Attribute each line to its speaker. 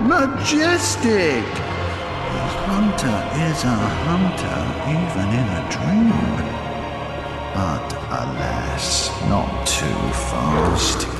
Speaker 1: Majestic! A hunter is a hunter even in a dream. But alas, not too fast.